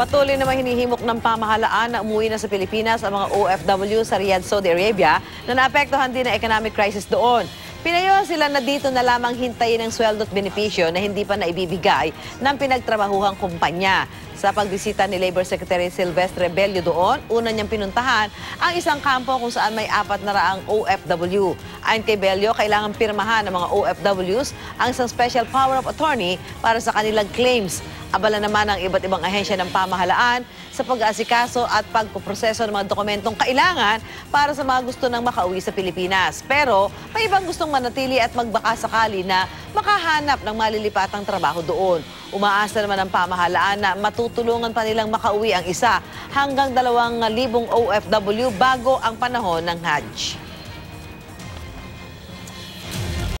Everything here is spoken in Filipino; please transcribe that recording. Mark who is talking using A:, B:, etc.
A: Patuloy naman hinihimok ng pamahalaan na umuwi na sa Pilipinas ang mga OFW sa Riyadh, Saudi Arabia na naapektuhan din ng economic crisis doon. Pinayo sila na dito na lamang hintayin ang sweldo at benepisyo na hindi pa naibibigay ng pinagtrabahuhang kumpanya. Sa pagbisita ni Labor Secretary Silvestre Bello doon, una niyang pinuntahan ang isang kampo kung saan may apat na raang OFW. Ayon kay Bello, kailangan pirmahan ng mga OFWs ang isang special power of attorney para sa kanilang claims. Abala naman ang iba't ibang ahensya ng pamahalaan sa pag-aasikaso at pagpuproseso ng mga dokumentong kailangan para sa mga gusto ng makauwi sa Pilipinas. Pero may ibang gustong manatili at magbaka sakali na makahanap ng malilipatang trabaho doon. Umaasa naman ang pamahalaan na matutulungan pa nilang makauwi ang isa hanggang dalawang libong OFW bago ang panahon ng Hajj.